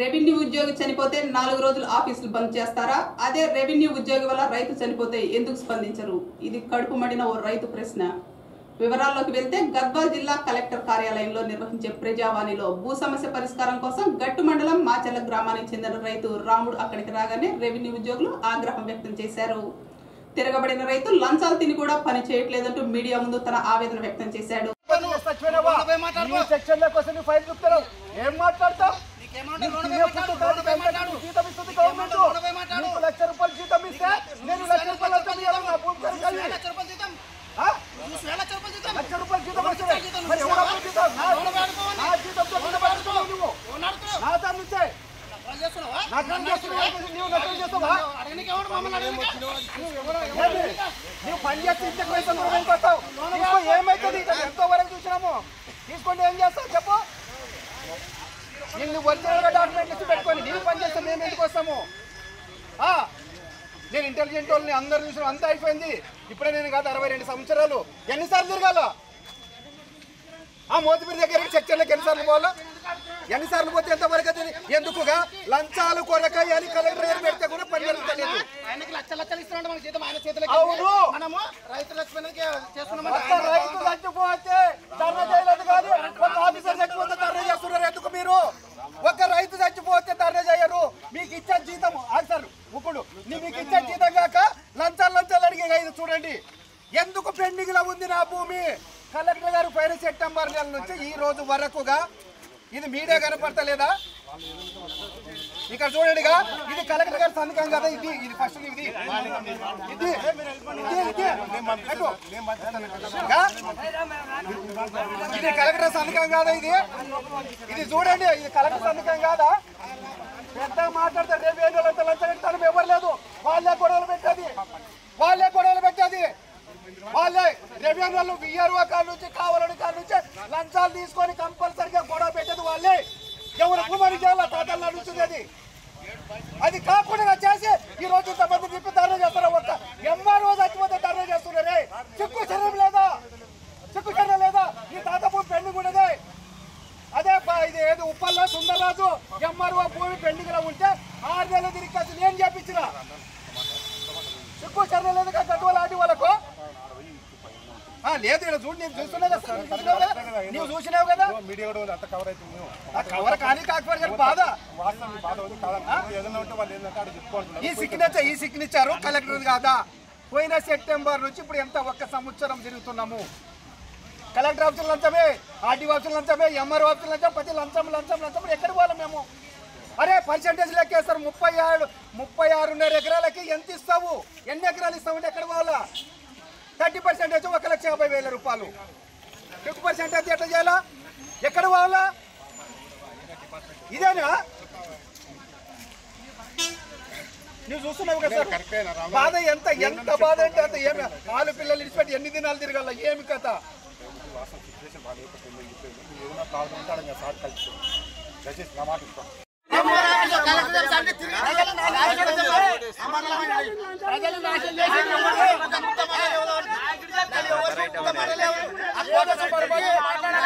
Revenue ఉద్యోగి చనిపోతే నాలుగు రోజులు ఆఫీసులు బంద్ చేస్తారా? అదే రెవెన్యూ ఉద్యోగి వల్ల రైతు చనిపోతే ఎందుకు స్పందించరు? ఇది కడుపు మండిన ఓ రైతు ప్రశ్న. వివరాల్లోకి వెళ్తే గద్వాల్ జిల్లా కలెక్టర్ కార్యాలయంలో నిర్వహించే ప్రజావాణిలో భూ సమస్య పరిష్కారం కోసం గట్టు మండలం మాచెల్ల గ్రామానికి చెందిన రైతు రాముడు అక్కడికి రాగానే రెవెన్యూ ఉద్యోగులు ఆగ్రహం వ్యక్తం చేశారు. తిరగబడిన రైతు లంచాలు తిని కూడా పని చేయట్లేదంటూ మీడియా ముందు తన ఆవేదన వ్యక్తం చేశాడు. ఏం మాట్లాడతావు? జీతం ఇస్తుంది గవర్నమెంట్ నీకు లక్ష రూపాయలు జీతం ఇస్తే నేను లక్ష రూపాయలు కొరకు అది. ఆ? లక్ష రూపాయలు జీతం. వస్తుంది మరి జీతం? నా- జీతంతో పడుతున్నావు నువ్వు. నా దాని నుంచే. పని చేస్తే ఏమైతుంది? ఇక్కడ ఎంతో వరకు చూసినాము? తీసుకోండి ఏం చేస్తావు? చెప్పు. నిన్ను ఒరిజినల్గా డాక్యుమెంట్ ఇచ్చి పెట్టుకొని నీవు పని చేస్తే మేము ఎందుకు వస్తాము? ఆ, నేను ఇంటెలిజెంట్ వాళ్ళని అందరు చూసిన అంతా అయిపోయింది. ఇప్పుడే నేను కాదు అరవై రెండు సంవత్సరాలు. ఎన్నిసార్లు తిరగాల? ఆ మోతిపీరి దగ్గరికి సెక్షన్లకు ఎన్నిసార్లు పోవాలా? ఎన్నిసార్లు పోతే ఎంతవరకు అవుతుంది ఎందుకుగా? లంచాలు కొరకాయ అని కలెక్టర్ గారు పెడితే కూడా పని జరుగుతలేదు. ఆయనకి లక్ష లక్షలు ఇస్తున్నాడు మన ఆయన చేతులకి. అవును. మనము రైతు లక్ష్మణకి చేస్తున్నాం రైతు చచ్చిపోతే ధర్నా చేయలేదు కాదు ఒక ఆఫీసర్ చచ్చిపోతే ధర్నా చేస్తున్నారు ఎందుకు మీరు ఒక రైతు చచ్చిపోతే ధర్నా చేయరు మీకు ఇచ్చే జీతం ఆన్సర్ ఇప్పుడు నీ మీకు ఇచ్చే జీతం కాక ఇది చూడండి. ఎందుకు పెండింగ్లో ఉంది నా భూమి? కలెక్టర్ గారు పైన సెప్టెంబర్ నెల నుంచి ఈ రోజు వరకుగా ఇది మీడియా కనపడతలేదా? ఇక్కడ చూడండిగా ఇది కలెక్టర్ గారి సంతకం కదా ఇది. ఇది ఫస్ట్ ఇది ఇది. ఇది ఇది కలెక్టర్ సంతకం కాదా ఇది? ఇది చూడండి ఇది కలెక్టర్ సంతకం కాదా? పెద్ద మాట్లాడతారు రేపు ఏం రోజులు ఎవరు లేదు. వాళ్ళే గొడవలు పెట్టేది. వాళ్ళే గొడవలు పెట్టేది. వాళ్ళే రెవెన్యూ వాళ్ళు విఆర్ఓ కాడ నుంచి కావాలని కాడ నుంచి లంచాలు తీసుకొని కంపల్సరిగా గొడవ పెట్టేది వాళ్ళే. ఎవరు కుమారి చేయాల తాతలు నడుస్తుంది అది అది కాకుండా చేసి ఈ రోజు ఇంతమంది తిప్పి ధర్నా చేస్తారు ఒక్క ఎంఆర్ఓ చచ్చిపోతే ధర్నా చేస్తున్నారే. చిక్కు చర్యం లేదా? చిక్కు చర్య లేదా? ఈ తాత భూమి కూడాదే అదే ఇది ఏది? ఉప్పల్లో సుందరరాజు ఎంఆర్ఓ భూమి పెండింగ్లో ఉంటే ఆరు నెలలు తిరిగి వచ్చి నేను చేపించిన చిక్కు చర్య లేదు గడ్డవాళ్ళు ఆడి వాళ్ళకు ఆ, లేదు ఇక్కడ చూడు నేను చూస్తున్నావు కదా. నువ్వు చూసినావు కదా. మీడియా కూడా అంత కవర్ అవుతుంది కవర్ కానీ కాకపోతే కానీ బాధ. వాస్తవం బాధ ఉంది కాదన్నా. ఏదైనా ఉంటే వాళ్ళు ఏంటంటే అక్కడ చెప్పుకుంటున్నారు ఈ సిగ్నేచర్ ఈ సిగ్నేచర్ కలెక్టర్ కాదా? పోయిన సెప్టెంబర్ నుంచి ఇప్పుడు ఎంత ఒక్క సంవత్సరం తిరుగుతున్నాము? కలెక్టర్ ఆఫీసులు లంచమే ఆర్డీ ఆఫీసులు లంచమే ఎంఆర్ ఆఫీసులు లంచం ప్రతి లంచం లంచం లంచం ఎక్కడికి పోవాలి మేము? అరే పర్సెంటేజ్ లెక్కేస్తారు. ముప్పై ఆరు ముప్పై ఆరున్నర ఎకరాలకి ఎంత ఇస్తావు? ఎన్ని ఎకరాలు ఇస్తావు ఎక్కడ పోవాలా? థర్టీ పర్సెంటేజ్ ఒక లక్ష యాభై వేల రూపాయలు. ఫిఫ్టీ పర్సెంటేజ్ ఎట్లా చేయాలా? ఎక్కడ పోవాలా? ఇదేనా? నువ్వు చూస్తున్నావు కదా సార్? బాధ ఎంత ఎంత బాధ అంటే అంత ఏమి? నాలుగు పిల్లలు ఇడిచిపెట్టి ఎన్ని దినాలు తిరగాల? ఏమి కథ? వాస్తవం సిచ్యువేషన్ బాగా మాటలు ఎవరు మాట్లాడలేవు